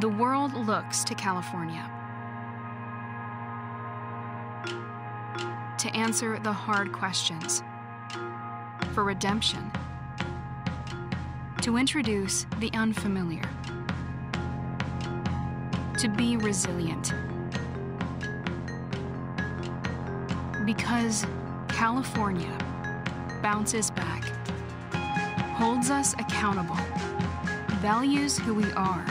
the world looks to California to answer the hard questions, for redemption, to introduce the unfamiliar, to be resilient. Because California bounces back, holds us accountable, values who we are,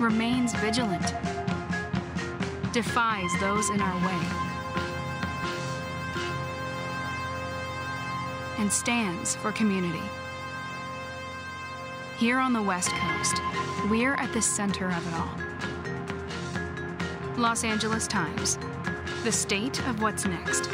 remains vigilant, defies those in our way, and stands for community. Here on the West Coast, we're at the center of it all. Los Angeles Times, the state of what's next.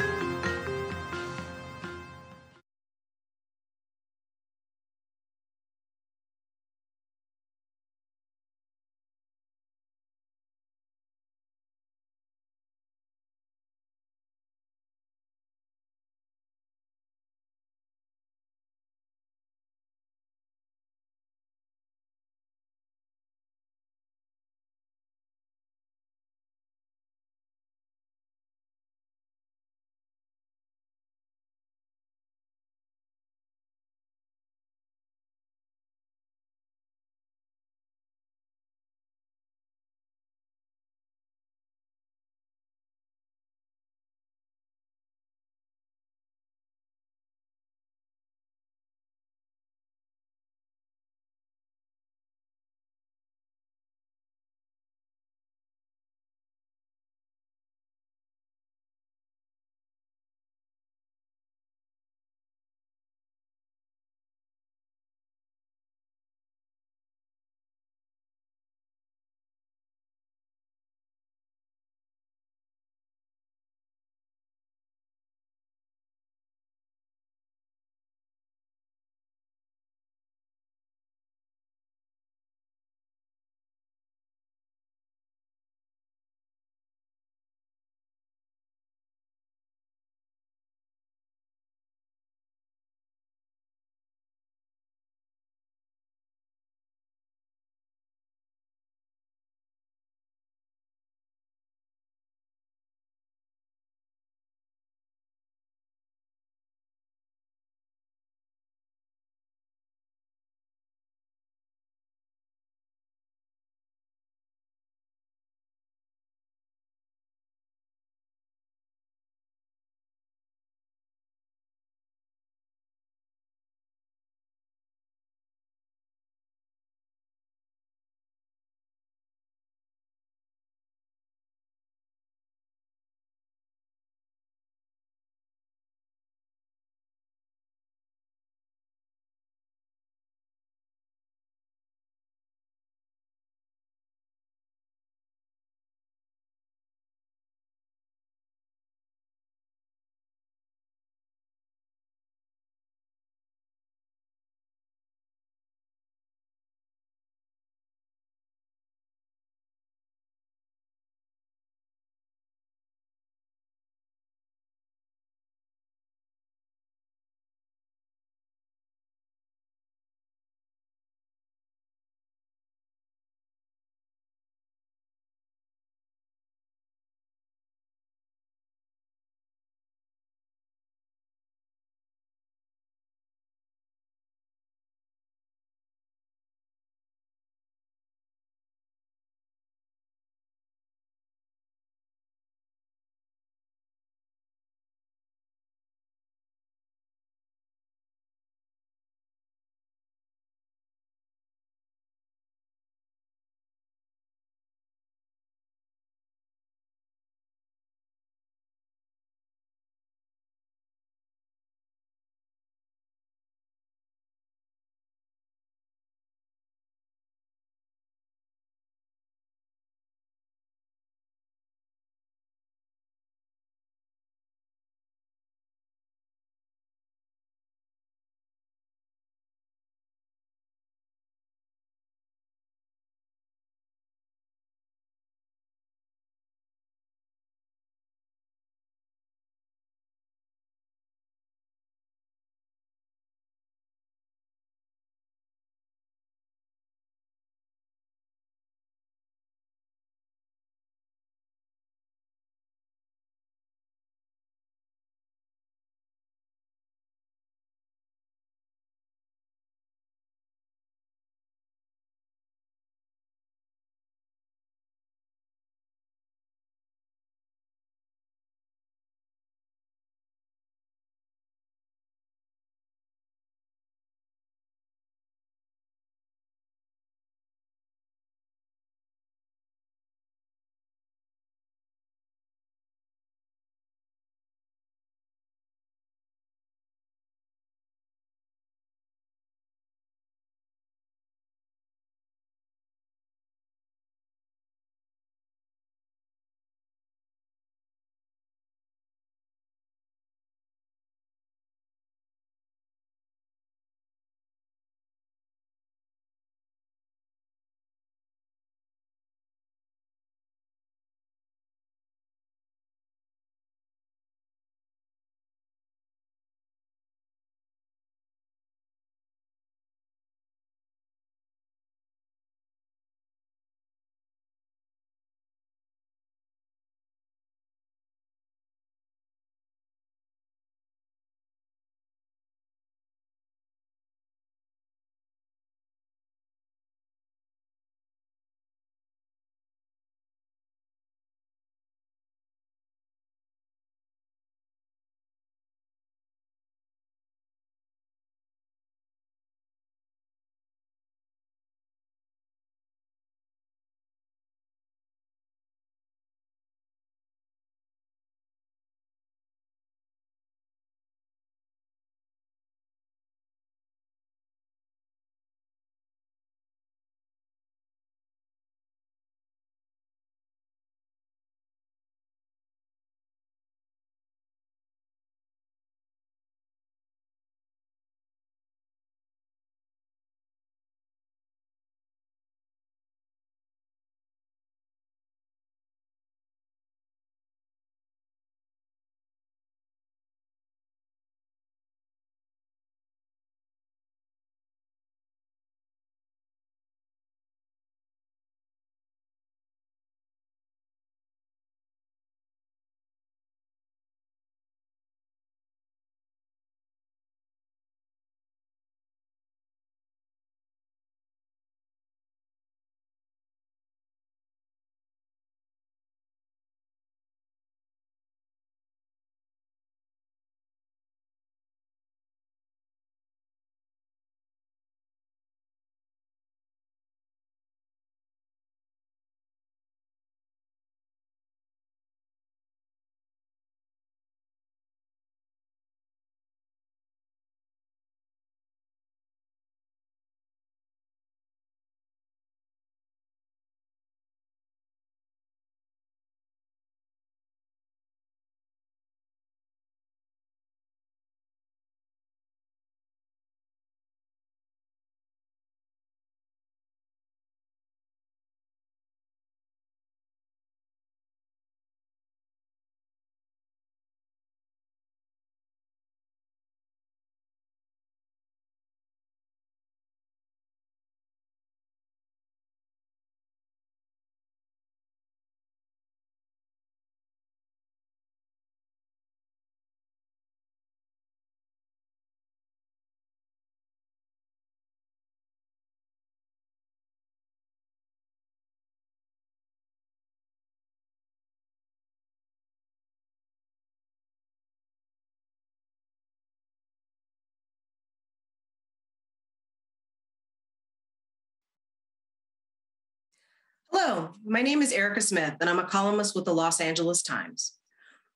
Hello, my name is Erika Smith, and I'm a columnist with the Los Angeles Times.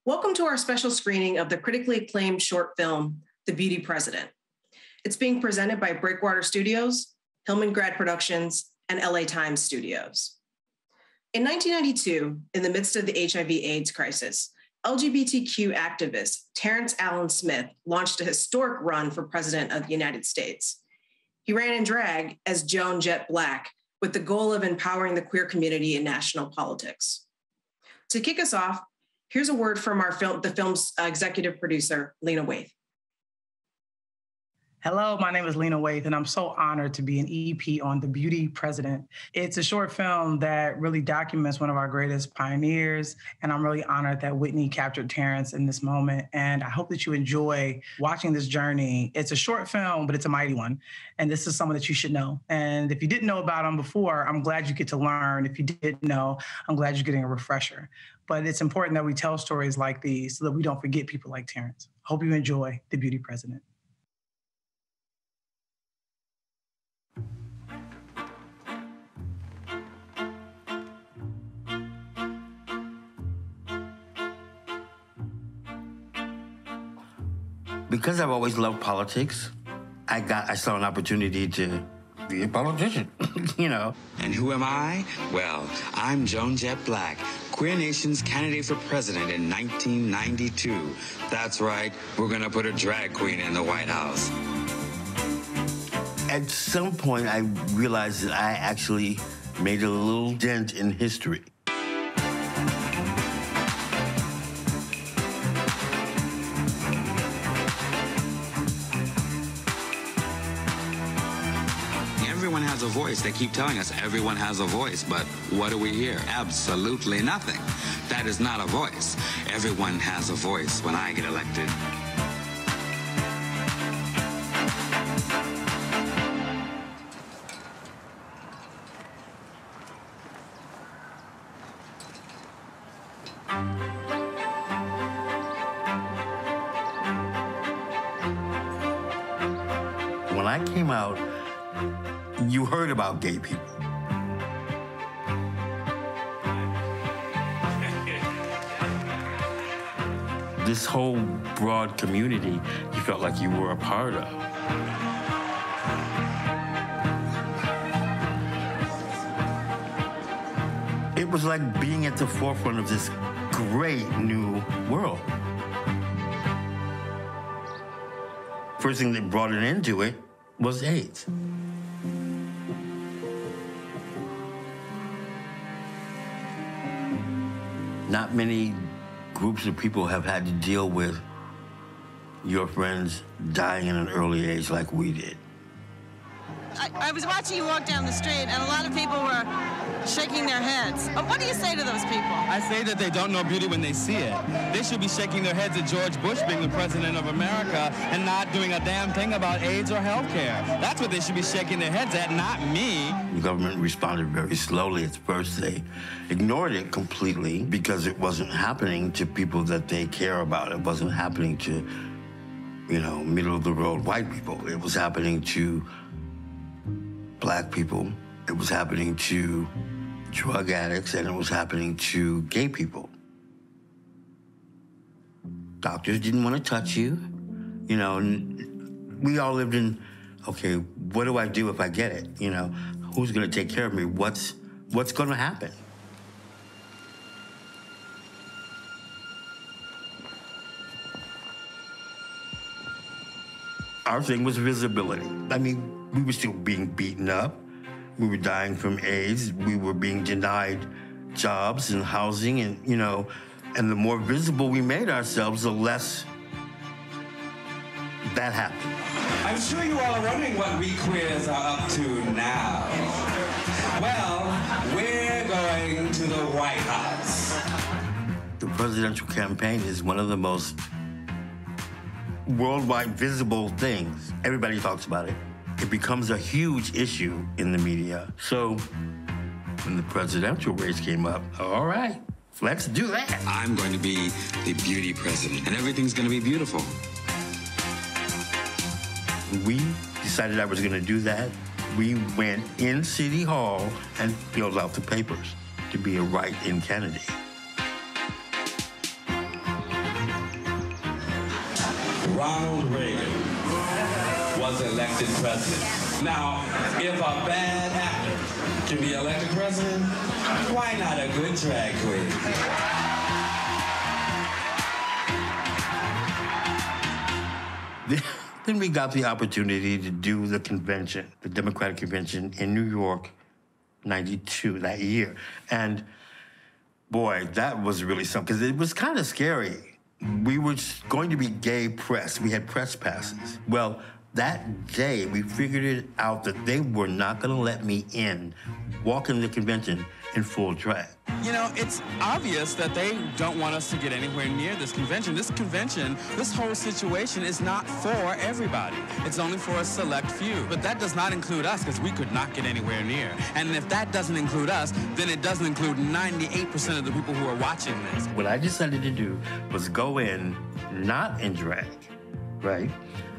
Welcome to our special screening of the critically acclaimed short film, The Beauty President. It's being presented by Breakwater Studios, Hillman Grad Productions, and LA Times Studios. In 1992, in the midst of the HIV AIDS crisis, LGBTQ activist Terence Alan Smith launched a historic run for president of the United States. He ran in drag as Joan Jett Blakk with the goal of empowering the queer community in national politics. To kick us off, here's a word from our film, the film's uh, executive producer, Lena Waithe. Hello, my name is Lena Waithe, and I'm so honored to be an EP on The Beauty President. It's a short film that really documents one of our greatest pioneers, and I'm really honored that Whitney captured Terence in this moment. And I hope that you enjoy watching this journey. It's a short film, but it's a mighty one. And this is someone that you should know. And if you didn't know about him before, I'm glad you get to learn. If you didn't know, I'm glad you're getting a refresher. But it's important that we tell stories like these so that we don't forget people like Terence. Hope you enjoy The Beauty President. Because I've always loved politics, I got I saw an opportunity to be a politician, you know. And who am I? Well, I'm Joan Jett Blakk, Queer Nation's candidate for president in 1992. That's right, we're gonna put a drag queen in the White House. At some point, I realized that I actually made a little dent in history. Voice. They keep telling us everyone has a voice, but what do we hear? Absolutely nothing. That is not a voice. Everyone has a voice when I get elected. Gay people. This whole broad community, you felt like you were a part of. It was like being at the forefront of this great new world. First thing that brought it into it was AIDS. Many groups of people have had to deal with your friends dying in an early age like we did. I, I, was watching you walk down the street, and a lot of people were shaking their heads. What do you say to those people? I say that they don't know beauty when they see it. They should be shaking their heads at George Bush being the president of America and not doing a damn thing about AIDS or health care. That's what they should be shaking their heads at, not me. The government responded very slowly at first. They ignored it completely because it wasn't happening to people that they care about. It wasn't happening to, you know, middle of the road white people. It was happening to black people. It was happening to drug addicts, and it was happening to gay people. Doctors didn't want to touch you. You know, we all lived in, okay, what do I do if I get it? You know, who's going to take care of me? What's, what's going to happen? Our thing was visibility. I mean, we were still being beaten up. We were dying from AIDS. We were being denied jobs and housing, and you know, and the more visible we made ourselves, the less that happened. I'm sure you all are wondering what we queers are up to now. Well, we're going to the White House. The presidential campaign is one of the most worldwide visible things. Everybody talks about it it becomes a huge issue in the media. So when the presidential race came up, all right, let's do that. I'm going to be the beauty president, and everything's going to be beautiful. We decided I was going to do that. We went in City Hall and filled out the papers. to be a write-in candidate. Ronald Reagan was elected president. Now, if a bad actor can be elected president, why not a good drag queen? Then we got the opportunity to do the convention, the Democratic convention in New York, 92, that year. And boy, that was really something, because it was kind of scary. We were going to be gay press. We had press passes. Well, that day, we figured it out that they were not going to let me in, walk in the convention in full drag. You know, it's obvious that they don't want us to get anywhere near this convention. This convention, this whole situation is not for everybody. It's only for a select few. But that does not include us because we could not get anywhere near. And if that doesn't include us, then it doesn't include 98% of the people who are watching this. What I decided to do was go in not in drag, right?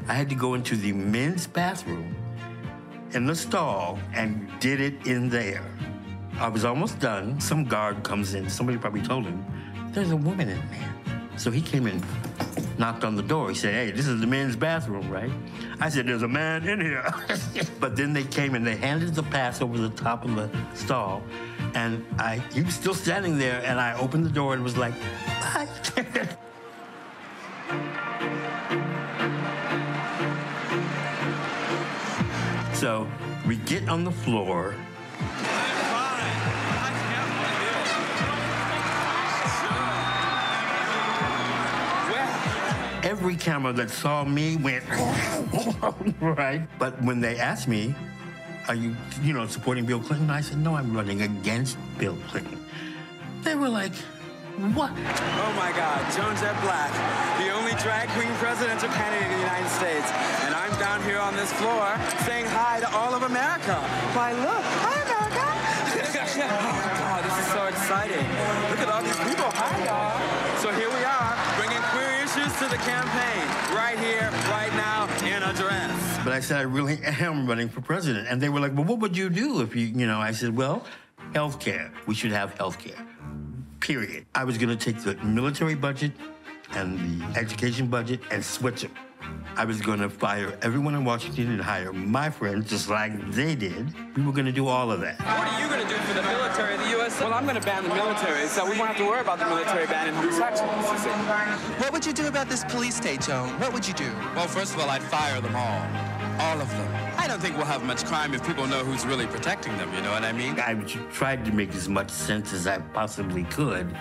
I had to go into the men's bathroom in the stall and did it in there. I was almost done. Some guard comes in. Somebody probably told him, there's a woman in there. So he came in, knocked on the door. He said, hey, this is the men's bathroom, right? I said, there's a man in here. but then they came and they handed the pass over the top of the stall. And I, he was still standing there, and I opened the door and was like, bye. so we get on the floor. Every camera that saw me went right. But when they asked me, "Are you, you know, supporting Bill Clinton?" I said, "No, I'm running against Bill Clinton." They were like, "What?" Oh my God, Joan Jett Blakk, the only drag queen presidential candidate in the United States. And I'm down here on this floor saying hi to all of America. Why, look, hi, America. oh, God, this is so exciting. Look at all these people. Hi, y'all. So here we are, bringing queer issues to the campaign, right here, right now, in a dress. But I said, I really am running for president. And they were like, well, what would you do if you, you know, I said, well, health care. We should have health care, period. I was going to take the military budget and the education budget and switch them. I was going to fire everyone in Washington and hire my friends just like they did. We were going to do all of that. What are you going to do for the military of the U.S.? Well, I'm going to ban the military, so we won't have to worry about the military banning homosexuals. you see. What would you do about this police state, Joan? What would you do? Well, first of all, I'd fire them all. All of them. I don't think we'll have much crime if people know who's really protecting them, you know what I mean? I tried to make as much sense as I possibly could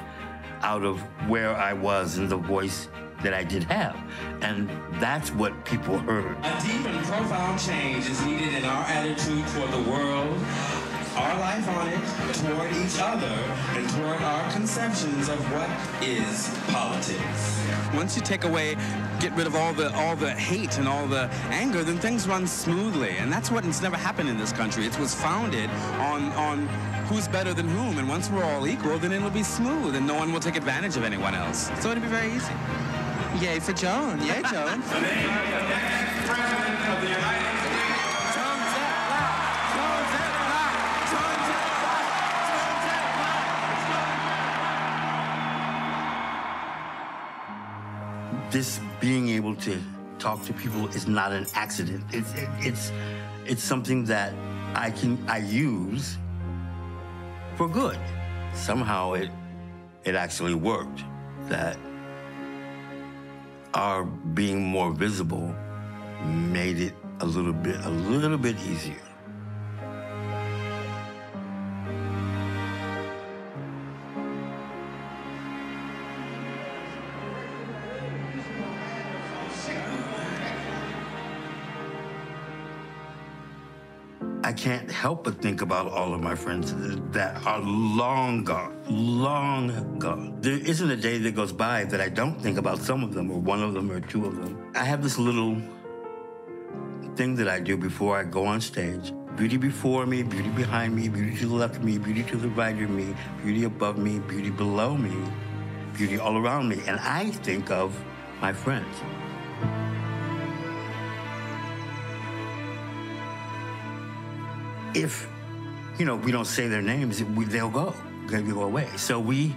out of where I was and the voice that I did have. And that's what people heard. A deep and profound change is needed in our attitude toward the world, our life on it, toward each other, and toward our conceptions of what is politics. Once you take away, get rid of all the all the hate and all the anger, then things run smoothly. And that's what has never happened in this country. It was founded on on who's better than whom. And once we're all equal, then it'll be smooth and no one will take advantage of anyone else. So it'll be very easy. Yay for Joan. Yay, Joan. This being able to talk to people is not an accident. It's it, it's it's something that I can I use for good. Somehow it it actually worked. That our being more visible made it a little bit a little bit easier. Can't help but think about all of my friends that are long gone, long gone. There isn't a day that goes by that I don't think about some of them, or one of them, or two of them. I have this little thing that I do before I go on stage. Beauty before me, beauty behind me, beauty to the left of me, beauty to the right of me, beauty above me, beauty below me, beauty all around me. And I think of my friends. If, you know, we don't say their names, we, they'll go. to go away. So we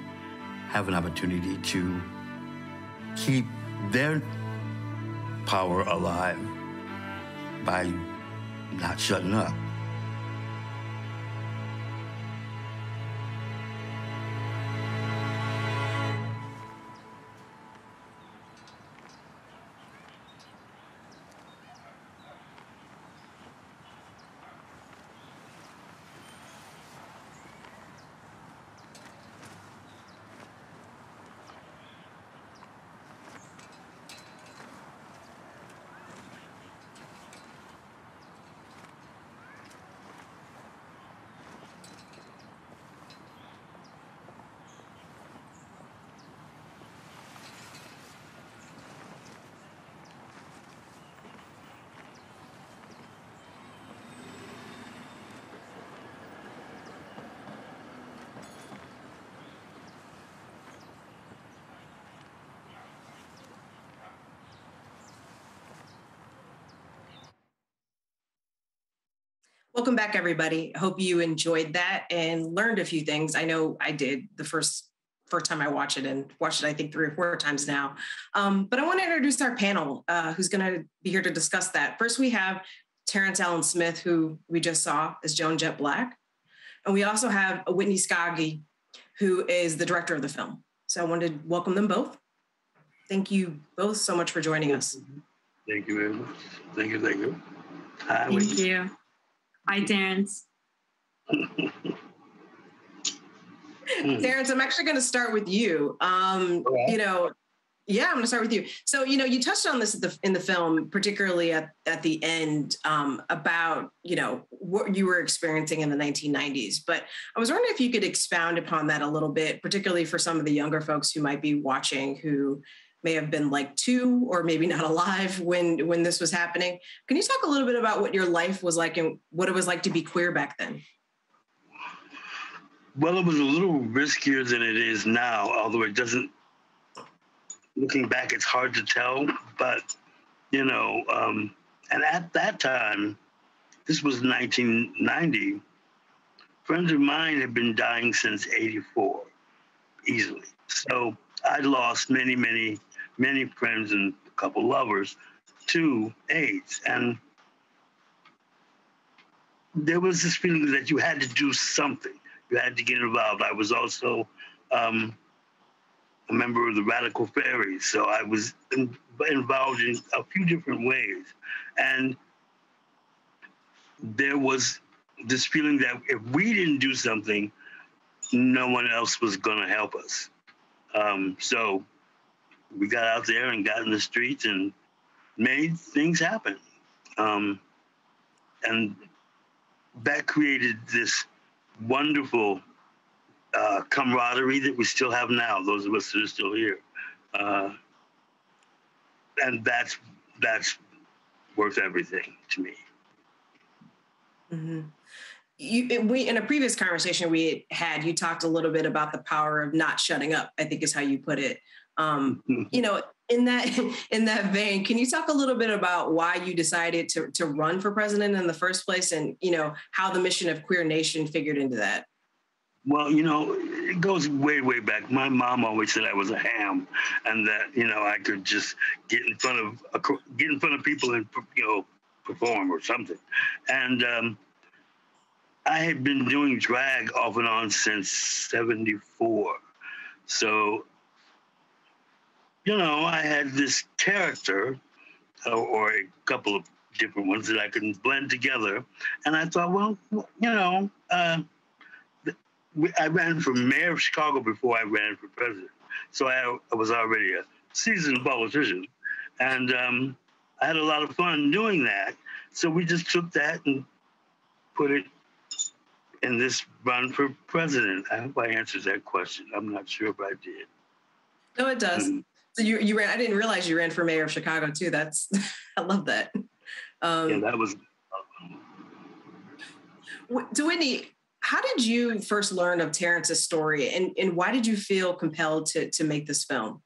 have an opportunity to keep their power alive by not shutting up. Welcome back, everybody. Hope you enjoyed that and learned a few things. I know I did the first first time I watched it and watched it, I think three or four times now. Um, but I want to introduce our panel, uh, who's going to be here to discuss that. First, we have Terence Alan Smith, who we just saw as Joan Jett Blakk, and we also have Whitney Skauge, who is the director of the film. So I wanted to welcome them both. Thank you both so much for joining us. Thank you very much. Thank you. Thank you. Hi, Thank Whitney. you. Hi, Terence. Terence, I'm actually going to start with you. Um, Okay. You know, yeah, I'm going to start with you. So, you know, you touched on this at the, in the film, particularly at, at the end um, about, you know, what you were experiencing in the 1990s. But I was wondering if you could expound upon that a little bit, particularly for some of the younger folks who might be watching who may have been like two or maybe not alive when when this was happening. Can you talk a little bit about what your life was like and what it was like to be queer back then? Well, it was a little riskier than it is now, although it doesn't. Looking back, it's hard to tell, but you know, um, and at that time, this was 1990. Friends of mine had been dying since '84, easily. So I'd lost many, many, many friends and a couple lovers to AIDS, and there was this feeling that you had to do something. You had to get involved. I was also um, a member of the Radical Faeries, so I was in, involved in a few different ways. And there was this feeling that if we didn't do something, no one else was going to help us. Um, so we got out there and got in the streets and made things happen. Um, and that created this wonderful uh, camaraderie that we still have now. Those of us that are still here, uh, and that's that's worth everything to me. Mm-hmm. You, we in a previous conversation we had, you talked a little bit about the power of not shutting up. I think is how you put it. Um, you know, in that in that vein, can you talk a little bit about why you decided to to run for president in the first place, and you know how the mission of Queer Nation figured into that? Well, you know, it goes way, way back. My mom always said I was a ham, and that you know I could just get in front of get in front of people and you know perform or something. And um, I had been doing drag off and on since '74, so you know I had this character uh, or a couple of different ones that I could blend together, and I thought, well, you know. Uh, I ran for mayor of Chicago before I ran for president. So I, I was already a seasoned politician. And um, I had a lot of fun doing that. So we just took that and put it in this run for president. I hope I answered that question. I'm not sure if I did. No, it does. Mm-hmm. So you, you ran, I didn't realize you ran for mayor of Chicago too. That's, I love that. Um, yeah, that was. So Whitney, how did you first learn of Terence's story and, and why did you feel compelled to, to make this film?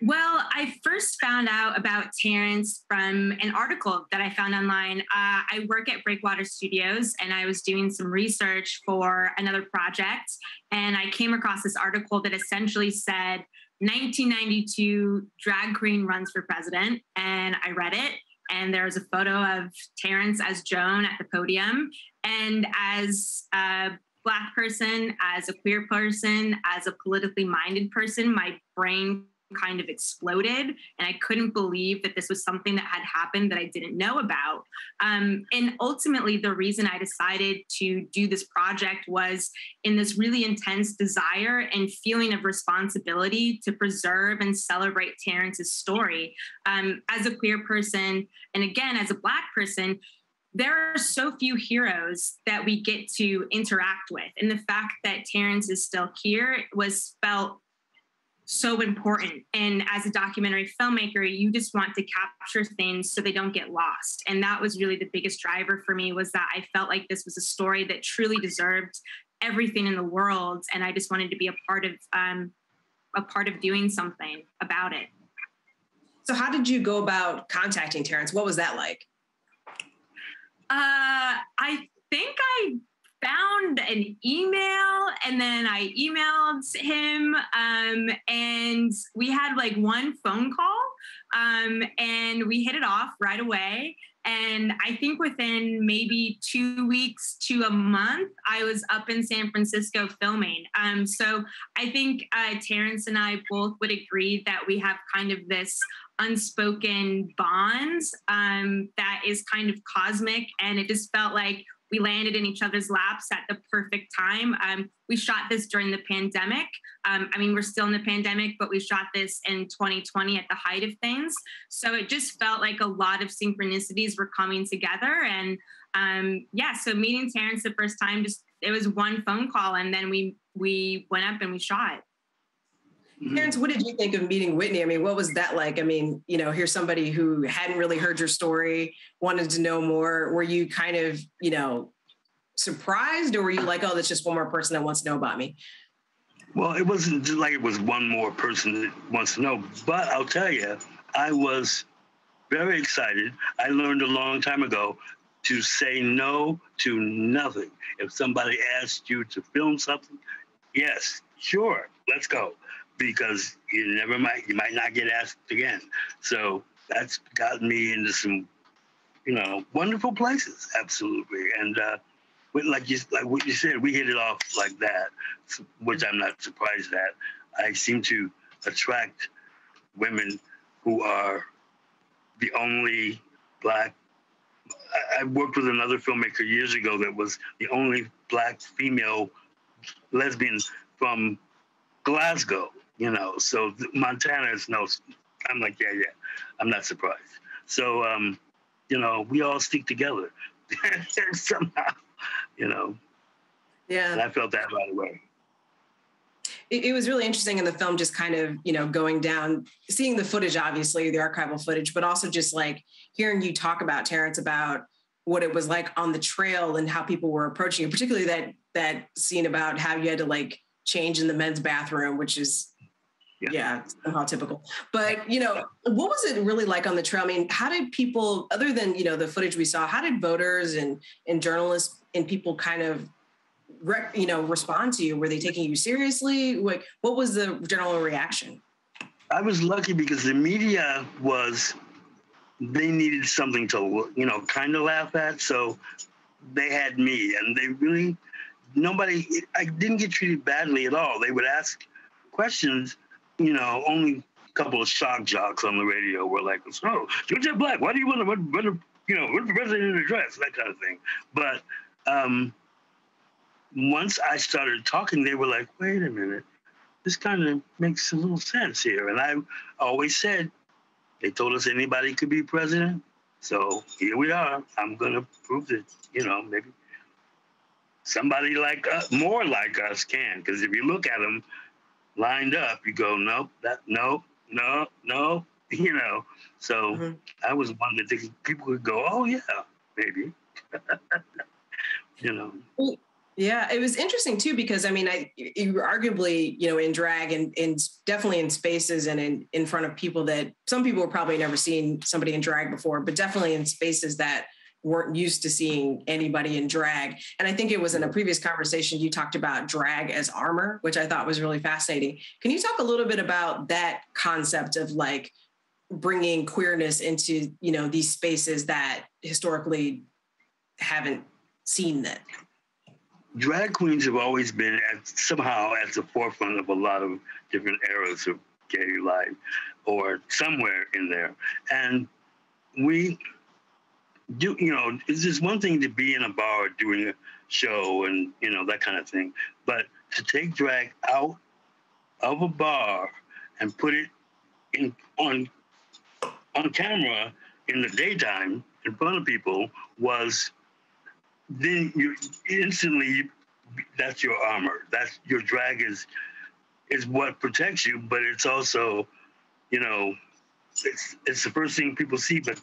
Well, I first found out about Terence from an article that I found online. Uh, I work at Breakwater Studios and I was doing some research for another project. And I came across this article that essentially said 1992 drag queen runs for president. And I read it. And there was a photo of Terence as Joan at the podium. And as a Black person, as a queer person, as a politically minded person, my brain kind of exploded and i couldn't believe that this was something that had happened that i didn't know about um, and ultimately the reason i decided to do this project was in this really intense desire and feeling of responsibility to preserve and celebrate terence's story um, as a queer person and again as a black person there are so few heroes that we get to interact with. And the fact that Terence is still here was felt so important. And as a documentary filmmaker, you just want to capture things so they don't get lost. And that was really the biggest driver for me was that I felt like this was a story that truly deserved everything in the world. And I just wanted to be a part of um, a part of doing something about it. So how did you go about contacting Terence? What was that like? Uh, I think I found an email and then I emailed him um, and we had like one phone call um, and we hit it off right away. And I think within maybe two weeks to a month, I was up in San Francisco filming. Um, so I think uh, Terence and I both would agree that we have kind of this unspoken bonds um, that is kind of cosmic. And it just felt like we landed in each other's laps at the perfect time. Um, we shot this during the pandemic. Um, I mean, we're still in the pandemic, but we shot this in 2020 at the height of things. So it just felt like a lot of synchronicities were coming together. And um, yeah, so meeting Terence the first time, just it was one phone call, and then we we went up and we shot. Mm-hmm. Terence, what did you think of meeting Whitney? I mean, what was that like? I mean, you know, here's somebody who hadn't really heard your story, wanted to know more. Were you kind of, you know, surprised or were you like, oh, that's just one more person that wants to know about me? Well, it wasn't just like it was one more person that wants to know, but I'll tell you, I was very excited. I learned a long time ago to say no to nothing. If somebody asked you to film something, yes, sure, let's go because you never might you might not get asked again. So that's gotten me into some, you know, wonderful places. Absolutely, and uh, like you like what you said, we hit it off like that, which I'm not surprised at. I seem to attract women who are the only black. I, I worked with another filmmaker years ago that was the only black female lesbian from Glasgow you know. So Montana is no. I'm like, yeah, yeah. I'm not surprised. So, um, you know, we all stick together somehow, you know. Yeah. And I felt that right away. It, it, was really interesting in the film, just kind of, you know, going down, seeing the footage, obviously, the archival footage, but also just like hearing you talk about Terence about what it was like on the trail and how people were approaching you, particularly that that scene about how you had to like change in the men's bathroom, which is yeah. yeah, somehow typical. But you know, what was it really like on the trail? I mean, how did people, other than you know the footage we saw, how did voters and and journalists and people kind of, rec, you know, respond to you? Were they taking you seriously? Like, what was the general reaction? I was lucky because the media was, they needed something to you know kind of laugh at, so they had me, and they really nobody. I didn't get treated badly at all. They would ask questions you know, only a couple of shock jocks on the radio were like, "So, George Black, why do you want to, what, what, you know, what the president address?" That kind of thing. But um, once I started talking, they were like, "Wait a minute, this kind of makes a little sense here." And I always said, they told us anybody could be president, so here we are. I'm gonna prove that, you know, maybe somebody like us, more like us, can. Because if you look at them lined up, you go, nope, that nope, no, no, you know. So mm-hmm. I was one that people would go, oh yeah, maybe. you know. Yeah, it was interesting too because I mean, I you were arguably you know in drag and in definitely in spaces and in in front of people that some people were probably never seen somebody in drag before, but definitely in spaces that weren't used to seeing anybody in drag. And I think it was in a previous conversation you talked about drag as armor, which I thought was really fascinating. Can you talk a little bit about that concept of like bringing queerness into you know these spaces that historically haven't seen that? drag queens have always been at, somehow at the forefront of a lot of different eras of gay life or somewhere in there. And we do, you know, it's just one thing to be in a bar doing a show and, you know, that kind of thing. But to take drag out of a bar and put it in on on camera in the daytime in front of people was then you instantly that's your armor. That's your drag is is what protects you, but it's also, you know, it's it's the first thing people see, but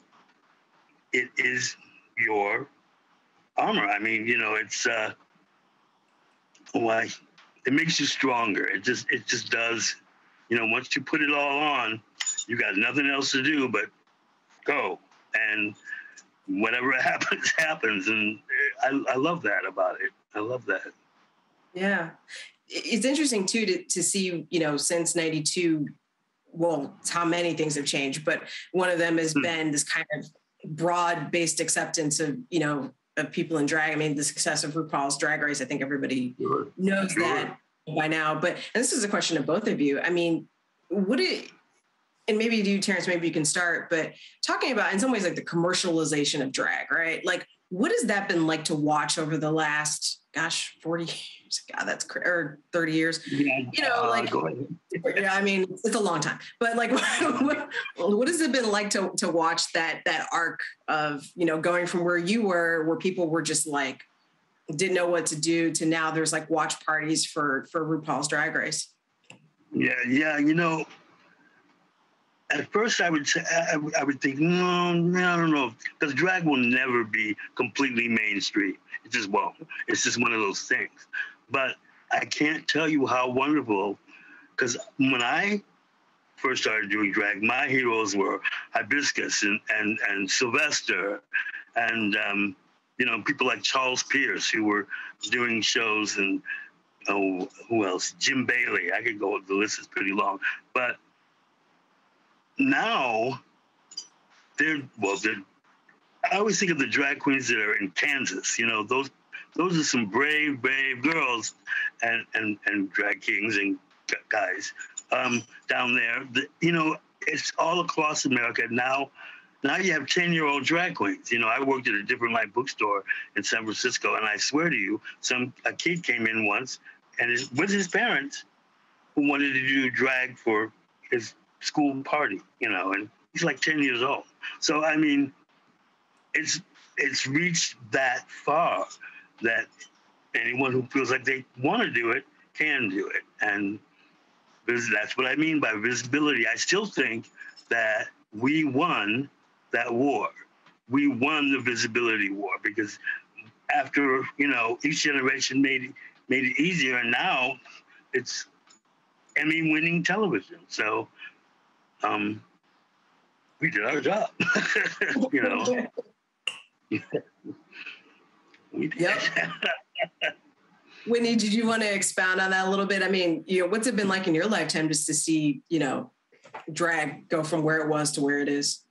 it is your armor. I mean, you know, it's uh why it makes you stronger. It just it just does, you know, once you put it all on, you got nothing else to do but go. And whatever happens, happens. And I, I love that about it. I love that. Yeah. It's interesting too to, to see, you know, since 92, well, how many things have changed, but one of them has hmm. been this kind of broad based acceptance of, you know, of people in drag. I mean, the success of RuPaul's Drag Race, I think everybody sure. knows sure. that by now. But and this is a question of both of you. I mean, would it and maybe you, Terence, maybe you can start, but talking about in some ways like the commercialization of drag, right? Like, what has that been like to watch over the last, gosh, 40 years? God, that's or 30 years. Yeah, you know, uh, like, yeah, I mean, it's a long time, but like, what, what has it been like to, to watch that, that arc of, you know, going from where you were, where people were just like, didn't know what to do to now there's like watch parties for, for RuPaul's Drag Race. Yeah. Yeah. You know, at first I would say I, I would think no, no, I don't know because drag will never be completely mainstream. It just won't. It's just one of those things. But I can't tell you how wonderful because when I first started doing drag, my heroes were Hibiscus and and and Sylvester, and um, you know people like Charles Pierce who were doing shows and oh who else? Jim Bailey. I could go. The list is pretty long, but now they're well they're I always think of the drag queens that are in Kansas. You know, those those are some brave, brave girls and and, and drag kings and guys um, down there. The, you know, it's all across America now. Now you have ten-year-old drag queens. You know, I worked at a different light bookstore in San Francisco, and I swear to you, some a kid came in once, and it was his parents who wanted to do drag for his school party, you know, and he's like 10 years old. So, I mean, it's, it's reached that far that anyone who feels like they want to do it can do it. And that's what I mean by visibility. I still think that we won that war. We won the visibility war because after, you know, each generation made it, made it easier. And now it's Emmy winning television. So um, we did our job. you know. we did. Yep. Whitney, did you want to expound on that a little bit? I mean, you know, what's it been like in your lifetime just to see, you know, drag go from where it was to where it is?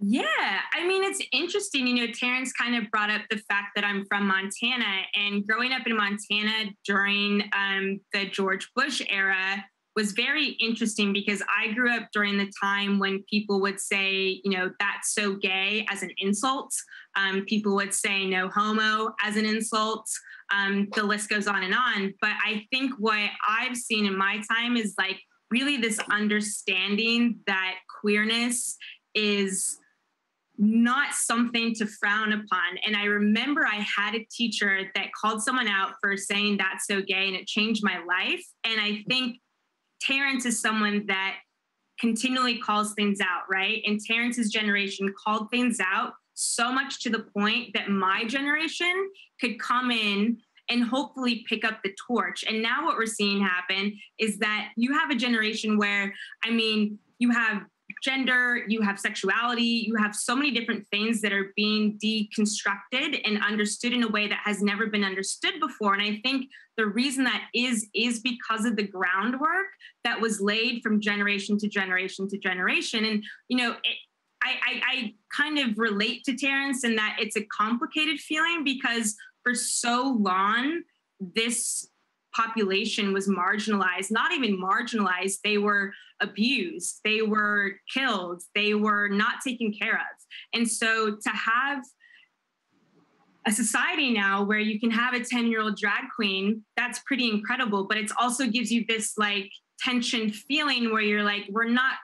Yeah, I mean, it's interesting. You know, Terence kind of brought up the fact that I'm from Montana, and growing up in Montana during um, the George Bush era, was very interesting because I grew up during the time when people would say, you know, that's so gay as an insult. Um, people would say no homo as an insult. Um, the list goes on and on. But I think what I've seen in my time is like really this understanding that queerness is not something to frown upon. And I remember I had a teacher that called someone out for saying that's so gay and it changed my life. And I think Terence is someone that continually calls things out, right? And Terence's generation called things out so much to the point that my generation could come in and hopefully pick up the torch. And now what we're seeing happen is that you have a generation where, I mean, you have gender, you have sexuality, you have so many different things that are being deconstructed and understood in a way that has never been understood before. And I think the reason that is is because of the groundwork that was laid from generation to generation to generation. And you know, it, I, I, I kind of relate to Terence in that it's a complicated feeling because for so long this population was marginalized, not even marginalized, they were abused, they were killed, they were not taken care of. And so to have a society now where you can have a 10 year old drag queen, that's pretty incredible. But it also gives you this like tension feeling where you're like, we're not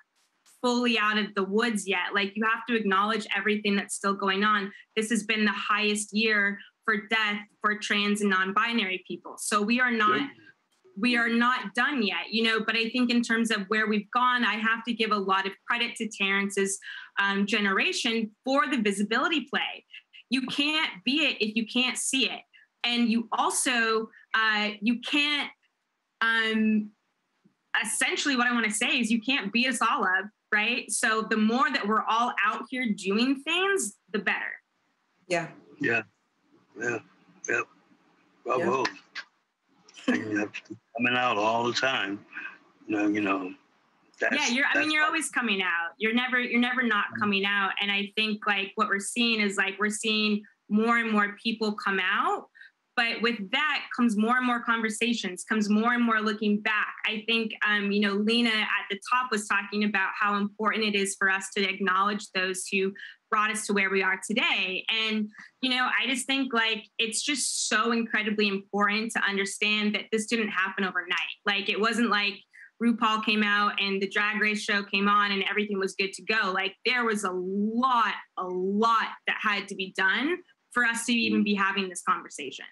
fully out of the woods yet. Like you have to acknowledge everything that's still going on. This has been the highest year for death for trans and non-binary people. So we are not yep. we are not done yet, you know. But I think in terms of where we've gone, I have to give a lot of credit to Terence's um, generation for the visibility play. You can't be it if you can't see it, and you also uh, you can't. Um, essentially, what I want to say is you can't beat us all up, right? So the more that we're all out here doing things, the better. Yeah. Yeah. Yeah, yeah. Bravo. Yeah. and coming out all the time. You know, you know. yeah, you're. I mean, you're always coming out. You're never. You're never not mm-hmm. coming out. And I think like what we're seeing is like we're seeing more and more people come out. But with that comes more and more conversations, comes more and more looking back. I think, um, you know, Lena at the top was talking about how important it is for us to acknowledge those who brought us to where we are today. And, you know, I just think like it's just so incredibly important to understand that this didn't happen overnight. Like it wasn't like RuPaul came out and the drag race show came on and everything was good to go. Like there was a lot, a lot that had to be done for us to even be having this conversation.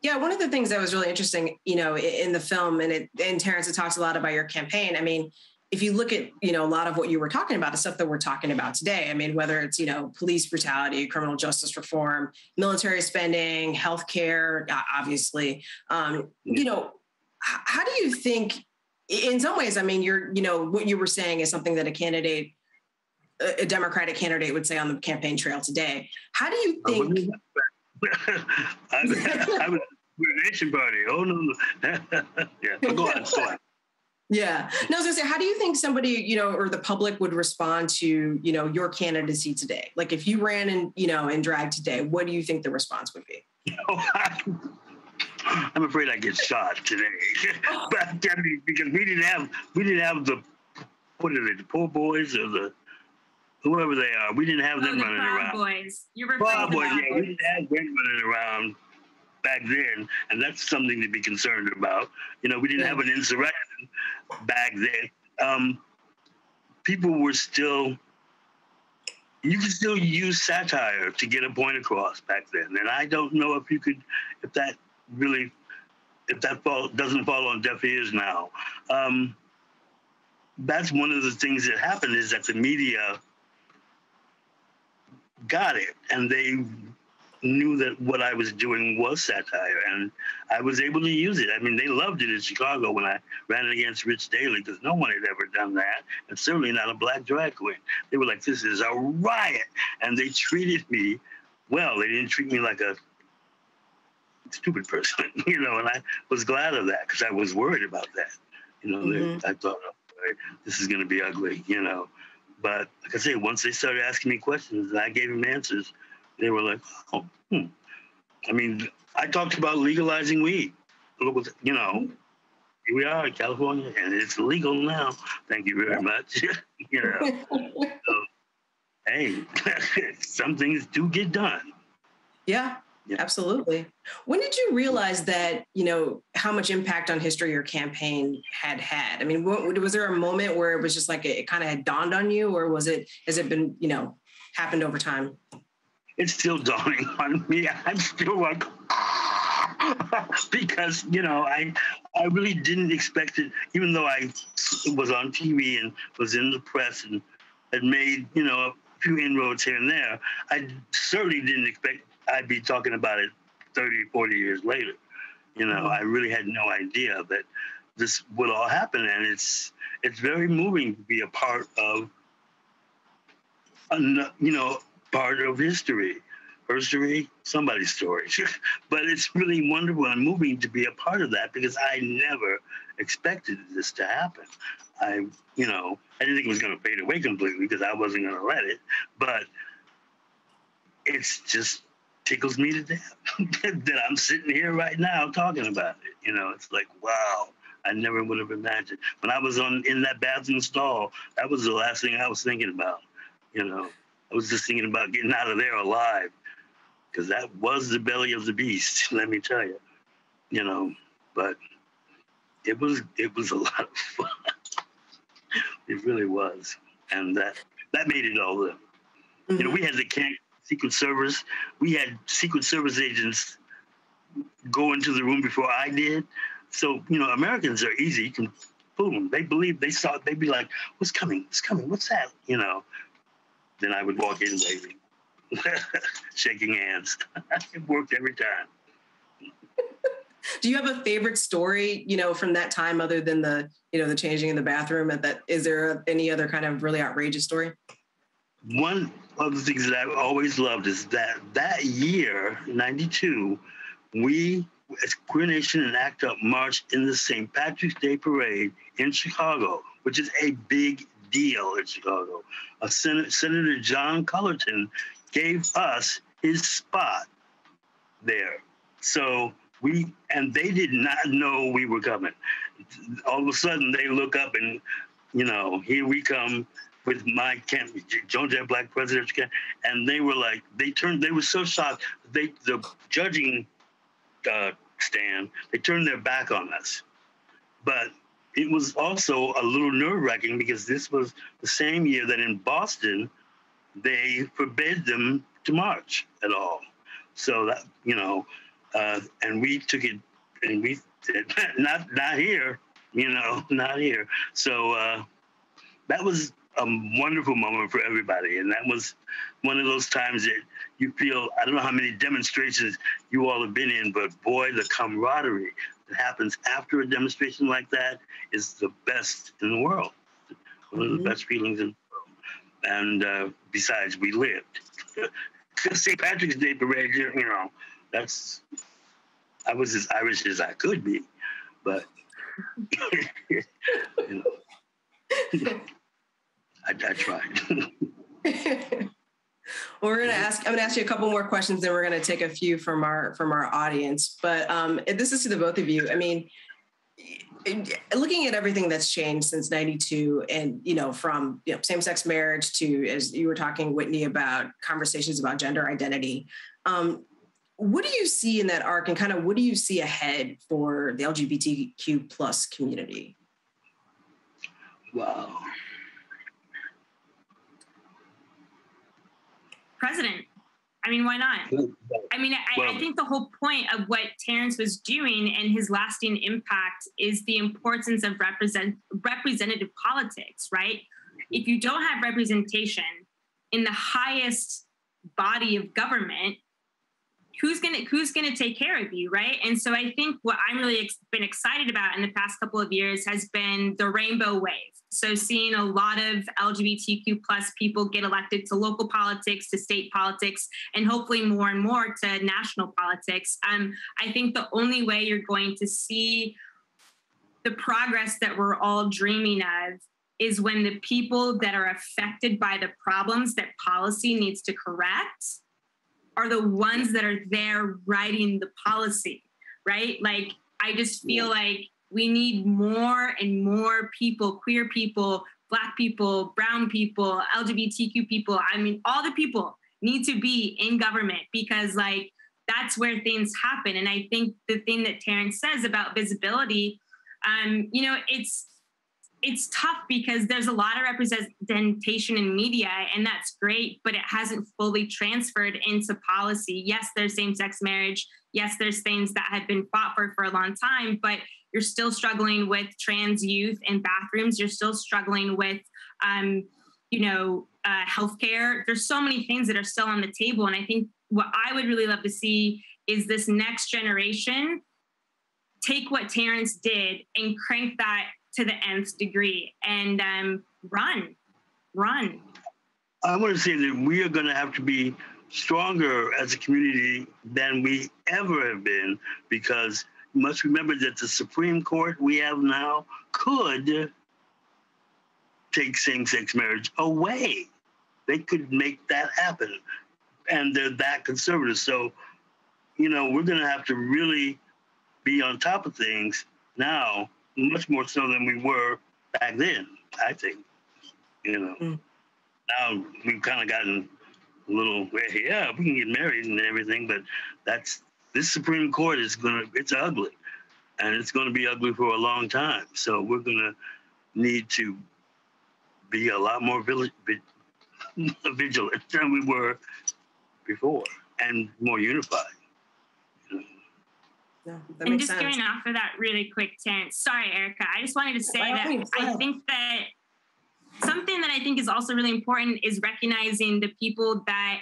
Yeah, one of the things that was really interesting, you know, in the film, and it, and Terence, it talks a lot about your campaign. I mean, if you look at you know a lot of what you were talking about the stuff that we're talking about today i mean whether it's you know police brutality criminal justice reform military spending healthcare obviously um, you know how do you think in some ways i mean you're you know what you were saying is something that a candidate a democratic candidate would say on the campaign trail today. How do you think I, I was nation party. Oh no, yeah go on on yeah. No, I was gonna say, how do you think somebody, you know, or the public would respond to, you know, your candidacy today? Like if you ran and, you know, and drag today, what do you think the response would be? I'm afraid I get shot today. but I mean, because we didn't have we didn't have the what are they, the poor boys or the whoever they are. We didn't have oh, them the running around. Boys. You were Proud boys, yeah, we didn't have them running around back then, and that's something to be concerned about. You know, we didn't yeah. have an insurrection back then. Um, people were still, you could still use satire to get a point across back then, and I don't know if you could, if that really, if that fall, doesn't fall on deaf ears now. Um, that's one of the things that happened is that the media got it and they knew that what I was doing was satire, and I was able to use it. I mean, they loved it in Chicago when I ran it against Rich Daley because no one had ever done that, and certainly not a black drag queen. They were like, "This is a riot," and they treated me well. They didn't treat me like a stupid person, you know. And I was glad of that because I was worried about that. You know, mm-hmm. I thought, oh, this is going to be ugly, you know. But like I say, once they started asking me questions and I gave them answers, they were like, oh, hmm. I mean, I talked about legalizing weed. Look, you know, here we are in California, and it's legal now. Thank you very much. you know, so, hey, some things do get done. Yeah, yeah, absolutely. When did you realize that you know how much impact on history your campaign had had? I mean, was there a moment where it was just like it, it kind of had dawned on you, or was it has it been you know happened over time? It's still dawning on me. I'm still like, because you know, I I really didn't expect it, even though I was on TV and was in the press and had made you know a few inroads here and there. I certainly didn't expect I'd be talking about it 30, 40 years later. You know, I really had no idea that this would all happen, and it's it's very moving to be a part of, you know, part of history, history, somebody's story. but it's really wonderful and moving to be a part of that because I never expected this to happen. I, you know, I didn't think it was going to fade away completely because I wasn't going to let it. But it's just tickles me to death that I'm sitting here right now talking about it. You know, it's like, wow, I never would have imagined. When I was on in that bathroom stall, that was the last thing I was thinking about. You know, I was just thinking about getting out of there alive because that was the belly of the beast. Let me tell you. You know, but it was it was a lot of fun. it really was, and that that made it all. The, mm-hmm. You know, we had the camp Secret Service. We had Secret Service agents go into the room before I did. So you know, Americans are easy. You can fool them. They believe they saw. They'd be like, "What's coming? What's coming? What's that?" You know. Then I would walk in waving, shaking hands. it worked every time. Do you have a favorite story, you know, from that time other than the, you know, the changing in the bathroom? At that, is there any other kind of really outrageous story? One of the things that I've always loved is that that year, '92, we as Queer Nation and ACT UP marched in the St. Patrick's Day Parade in Chicago, which is a big deal in Chicago. A Sen- Senator John Cullerton gave us his spot there. So we and they did not know we were coming. All of a sudden, they look up and you know, here we come with my camp, Joan Jett Blakk presidential camp, and they were like, they turned, they were so shocked. They the judging uh, stand, they turned their back on us, but it was also a little nerve wracking because this was the same year that in Boston they forbade them to march at all. So that you know, uh, and we took it, and we said, not not here, you know, not here. So uh, that was a wonderful moment for everybody, and that was one of those times that you feel. I don't know how many demonstrations you all have been in, but boy, the camaraderie that happens after a demonstration like that is the best in the world. One of the mm-hmm. best feelings in the world. And uh, besides, we lived. St. Patrick's Day parade, you know, that's I was as Irish as I could be, but you know, I, I tried. Well, we're gonna ask. I'm gonna ask you a couple more questions, then we're gonna take a few from our from our audience. But um, this is to the both of you. I mean, looking at everything that's changed since 92 and you know from you know same-sex marriage to as you were talking whitney about conversations about gender identity um, what do you see in that arc and kind of what do you see ahead for the lgbtq plus community wow president I mean, why not? I mean, I, well, I, think the whole point of what Terence was doing and his lasting impact is the importance of represent representative politics, right? If you don't have representation in the highest body of government, who's gonna who's gonna take care of you right? And so i think what i'm really ex- been excited about in the past couple of years has been the rainbow wave. So seeing a lot of lgbtq plus people get elected to local politics to state politics and hopefully more and more to national politics. Um, i think the only way you're going to see the progress that we're all dreaming of is when the people that are affected by the problems that policy needs to correct are the ones that are there writing the policy, right? Like, I just feel like we need more and more people, queer people, Black people, brown people, LGBTQ people. I mean, all the people need to be in government because, like, that's where things happen. And I think the thing that Terence says about visibility, um, you know, it's it's tough because there's a lot of representation in media and that's great but it hasn't fully transferred into policy. Yes there's same-sex marriage. Yes there's things that have been fought for for a long time but you're still struggling with trans youth in bathrooms. You're still struggling with um, you know uh, healthcare. There's so many things that are still on the table and i think what i would really love to see is this next generation take what Terence did and crank that to the nth degree and um, run, run. I want to say that we are going to have to be stronger as a community than we ever have been because you must remember that the Supreme Court we have now could take same sex marriage away. They could make that happen. And they're that conservative. So, you know, we're going to have to really be on top of things now, much more so than we were back then, I think. You know, mm. now we've kind of gotten a little, yeah, we can get married and everything, but that's, this Supreme Court is going to, it's ugly. And it's going to be ugly for a long time. So we're going to need to be a lot more vigilant than we were before and more unified. Yeah, and just sense. going off of that really quick, Terence. Sorry, Erika. I just wanted to say that I think that something that I think is also really important is recognizing the people that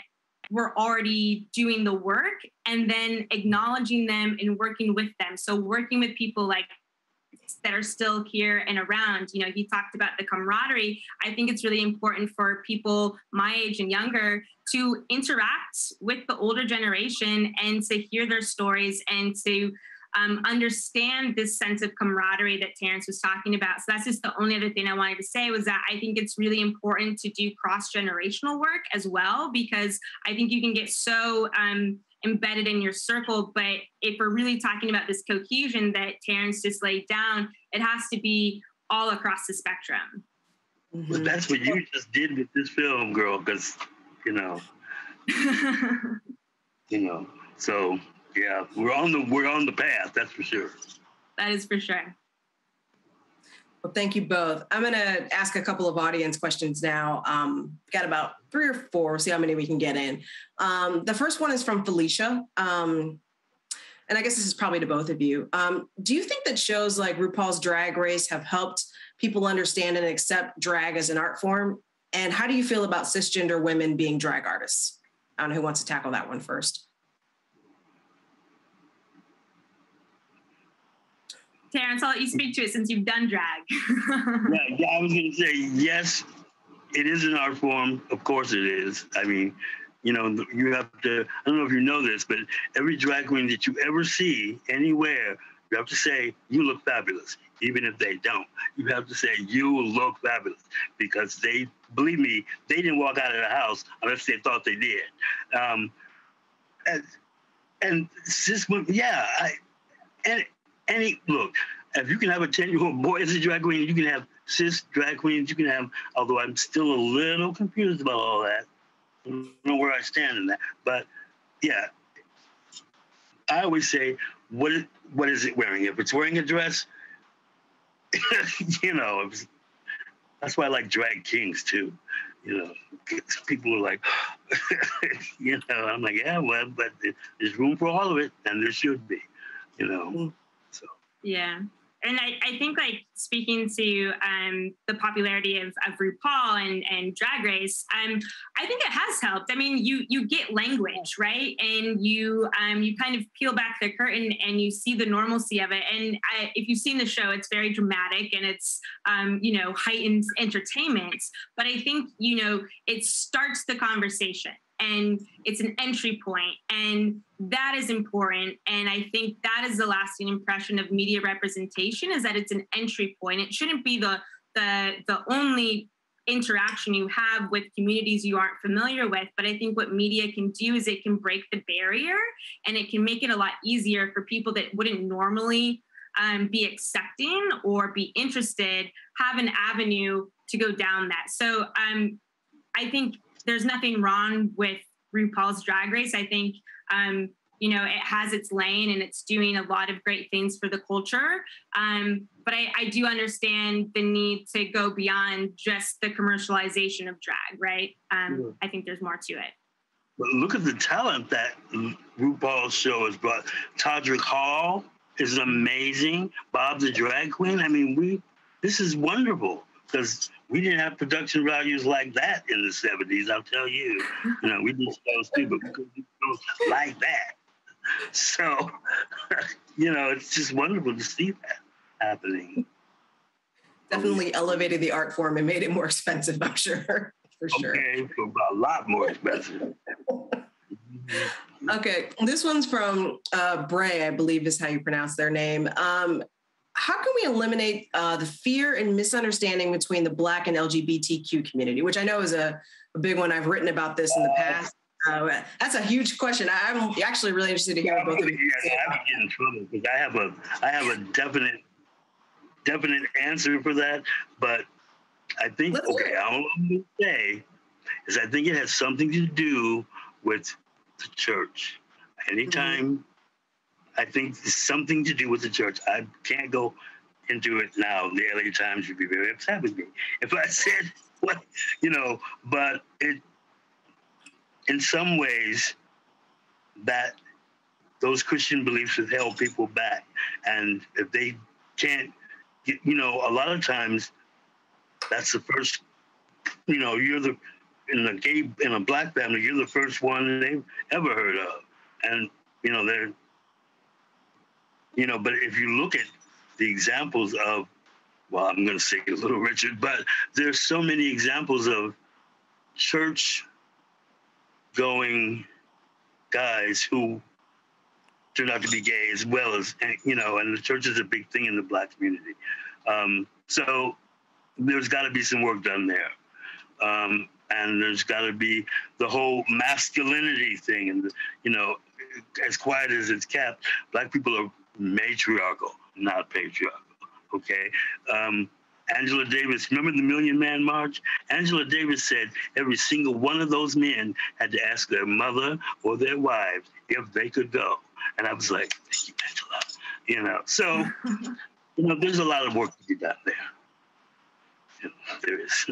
were already doing the work and then acknowledging them and working with them. So working with people like that are still here and around. You know, he talked about the camaraderie. I think it's really important for people my age and younger to interact with the older generation and to hear their stories and to um, understand this sense of camaraderie that Terence was talking about. So that's just the only other thing I wanted to say was that I think it's really important to do cross generational work as well because I think you can get so um, embedded in your circle. But if we're really talking about this cohesion that Terence just laid down, it has to be all across the spectrum. Mm-hmm. that's what you just did with this film, girl, because, you know, you know, so yeah, we're on the we're on the path, that's for sure. That is for sure. Well, thank you both. I'm going to ask a couple of audience questions now. Um, got about three or four, see how many we can get in. Um, the first one is from Felicia. Um, and I guess this is probably to both of you. Um, do you think that shows like RuPaul's Drag Race have helped people understand and accept drag as an art form? And how do you feel about cisgender women being drag artists? I don't know who wants to tackle that one first. Terence, I'll let you speak to it since you've done drag. yeah, I was going to say, yes, it is an art form. Of course it is. I mean, you know, you have to, I don't know if you know this, but every drag queen that you ever see anywhere, you have to say, you look fabulous, even if they don't. You have to say, you look fabulous, because they, believe me, they didn't walk out of the house unless they thought they did. Um, and, and cis yeah, I, and any look, if you can have a 10 year old boy as a drag queen, you can have cis drag queens, you can have, although I'm still a little confused about all that. I don't know where I stand in that. But yeah, I always say, what what is it wearing? If it's wearing a dress, you know, that's why I like drag kings too. You know, people are like, you know, I'm like, yeah, well, but there's room for all of it, and there should be, you know. Mm. Yeah. And I, I think like speaking to um, the popularity of, of RuPaul and, and Drag Race, um, I think it has helped. I mean, you you get language, right? And you um, you kind of peel back the curtain and you see the normalcy of it. And I, if you've seen the show, it's very dramatic and it's um, you know heightened entertainment. But I think you know it starts the conversation and it's an entry point and that is important. And i think that is the lasting impression of media representation is that it's an entry point. It shouldn't be the the the only interaction you have with communities you aren't familiar with but i think what media can do is it can break the barrier and it can make it a lot easier for people that wouldn't normally um, be accepting or be interested have an avenue to go down that. So um, i think there's nothing wrong with RuPaul's Drag Race. I think um, you know it has its lane and it's doing a lot of great things for the culture. Um, but I, I, do understand the need to go beyond just the commercialization of drag. Right? Um, yeah. I think there's more to it. But look at the talent that RuPaul's show has brought. Todrick Hall is amazing. Bob the drag queen. I mean, we this is wonderful because we didn't have production values like that in the 70s, I'll tell you. You know, we did shows too, but we couldn't do shows like that. so, you know, it's just wonderful to see that happening. Definitely elevated the art form and made it more expensive, I'm sure. For sure. Okay, a lot more expensive. okay, this one's from uh, Bray, I believe is how you pronounce their name. Um, how can we eliminate uh, the fear and misunderstanding between the Black and LGBTQ community, which I know is a, a big one. I've written about this in the past. Uh, that's a huge question. I'm actually really interested to hear yeah, both of you. Yeah, I would get in trouble because I have a I have a definite definite answer for that. But I think Let's okay, all I'm gonna say is I think it has something to do with the church. Anytime Mm-hmm. I think something to do with the church. I can't go into it now. The LA Times would be very upset with me if I said what you know, but it in some ways that those Christian beliefs have held people back. And if they can't get, you know, a lot of times that's the first, you know, you're the, in a gay, in a black family, you're the first one they've ever heard of. And, you know, they're, you know, but if you look at the examples of, well, I'm going to say a Little Richard, but there's so many examples of church going guys who turned out to be gay as well as you know and the church is a big thing in the black community. Um, so there's got to be some work done there. Um, and there's got to be the whole masculinity thing and you know as quiet as it's kept black people are matriarchal not patriarchal okay um, Angela Davis, remember the Million Man March? Angela Davis said every single one of those men had to ask their mother or their wives if they could go. And I was like, thank you, Angela. You know, so, you know, there's a lot of work to be done there. You know, there is.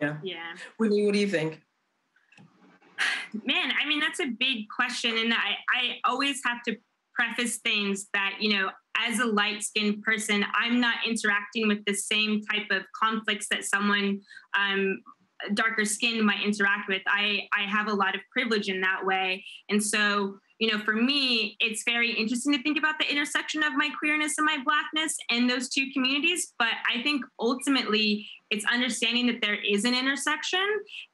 Yeah. Yeah. Whitney, what do you think? Man, I mean, that's a big question. And I, I always have to preface things that, you know, as a light skinned person, I'm not interacting with the same type of conflicts that someone um, darker skinned might interact with. I, I have a lot of privilege in that way. And so, you know, for me, it's very interesting to think about the intersection of my queerness and my blackness in those two communities. But I think ultimately it's understanding that there is an intersection.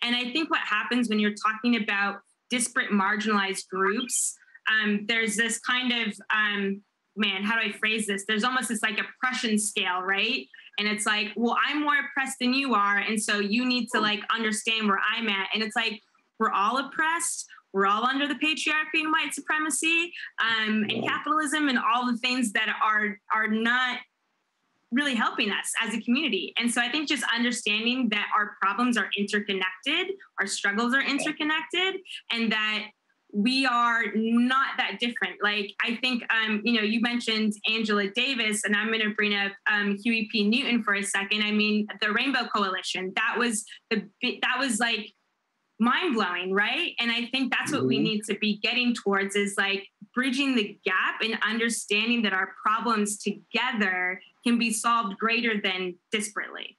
And I think what happens when you're talking about disparate marginalized groups, um, there's this kind of um, man, how do I phrase this? There's almost this like oppression scale, right? And it's like, well, I'm more oppressed than you are. And so you need to like understand where I'm at. And it's like, we're all oppressed. We're all under the patriarchy and white supremacy um, and capitalism and all the things that are are not really helping us as a community. And so I think just understanding that our problems are interconnected, our struggles are interconnected, and that we are not that different. Like I think, um, you know, you mentioned Angela Davis, and I'm going to bring up um, Huey P. Newton for a second. I mean, the Rainbow Coalition. That was the that was like mind blowing, right? And I think that's what mm-hmm. we need to be getting towards is like bridging the gap and understanding that our problems together can be solved greater than disparately.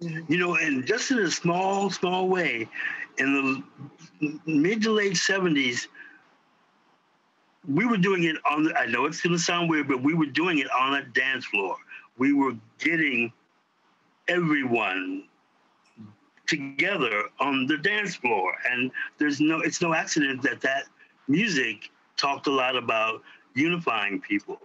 You know, and just in a small, small way, in the mid to late 70s, we were doing it on the, I know it's to sound weird, but we were doing it on a dance floor. We were getting everyone together on the dance floor. And there's no, it's no accident that that music talked a lot about unifying people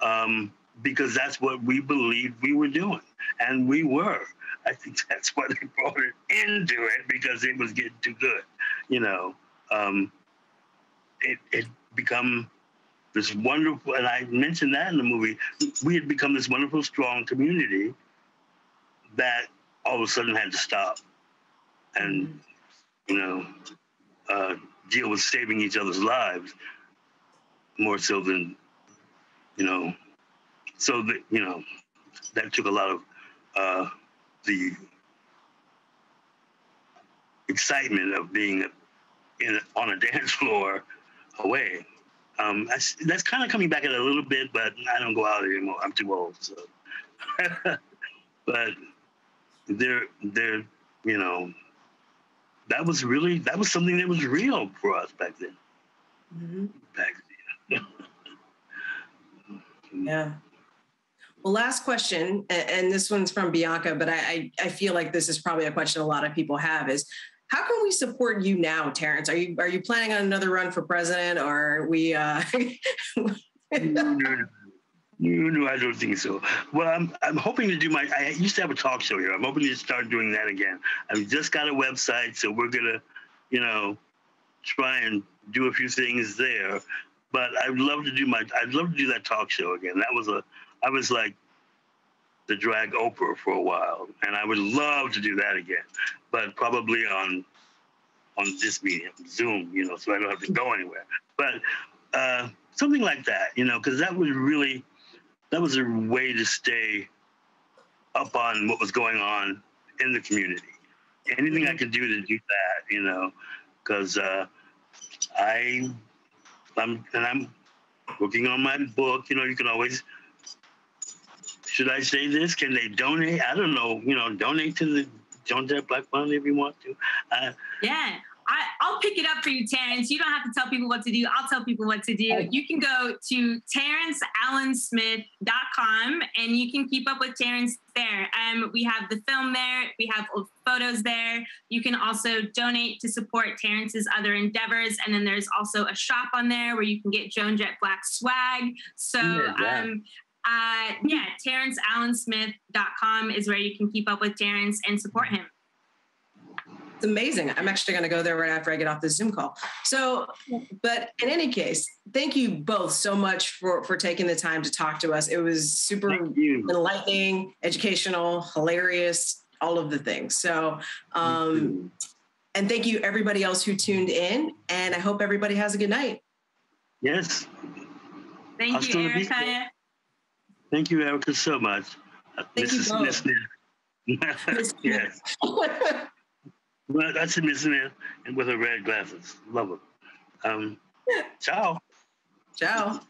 um, because that's what we believed we were doing. And we were. I think that's why they brought it into it because it was getting too good. You know, um, it it become this wonderful, and I mentioned that in the movie. We had become this wonderful, strong community that all of a sudden had to stop, and you know, uh, deal with saving each other's lives more so than you know. So that you know, that took a lot of. Uh, the excitement of being in on a dance floor away. Um, that's, that's kind of coming back at a little bit, but I don't go out anymore. I'm too old. So, but they're they're you know that was really that was something that was real for us back then. Mm-hmm. Back yeah. Well, last question, and this one's from Bianca, but I, I feel like this is probably a question a lot of people have is how can we support you now, Terence? Are you are you planning on another run for president, or we? Uh... no, no, no. No, no, I don't think so. Well, I'm, I'm hoping to do my. I used to have a talk show here. I'm hoping to start doing that again. I've just got a website, so we're gonna, you know, try and do a few things there. But I'd love to do my. I'd love to do that talk show again. That was a. I was like the drag Oprah for a while, and I would love to do that again, but probably on on this medium, Zoom, you know, so I don't have to go anywhere. But uh, something like that, you know, because that was really that was a way to stay up on what was going on in the community. Anything I could do to do that, you know, because uh, I, I'm and I'm working on my book. You know, you can always. Should I say this? Can they donate? I don't know. You know, donate to the Joan Jett Blakk Fund if you want to. Uh, yeah. I, will pick it up for you, Terence. You don't have to tell people what to do. I'll tell people what to do. You can go to terencealansmith.com and you can keep up with Terence there. Um, we have the film there. We have old photos there. You can also donate to support Terence's other endeavors. And then there's also a shop on there where you can get Joan Jett Blakk swag. So, yeah, um, uh, yeah, terencealansmith.com is where you can keep up with Terence and support him it's amazing. I'm actually going to go there right after I get off this Zoom call. So, but in any case, thank you both so much for for taking the time to talk to us. It was super enlightening, educational, hilarious, all of the things. So, um, and thank you everybody else who tuned in. And I hope everybody has a good night. Yes. Thank you, Erika. Thank you, Erika, so much. Thank Mrs. you both. yes. Well, that's him, isn't? And with her red glasses. Love him. Um, ciao. Ciao.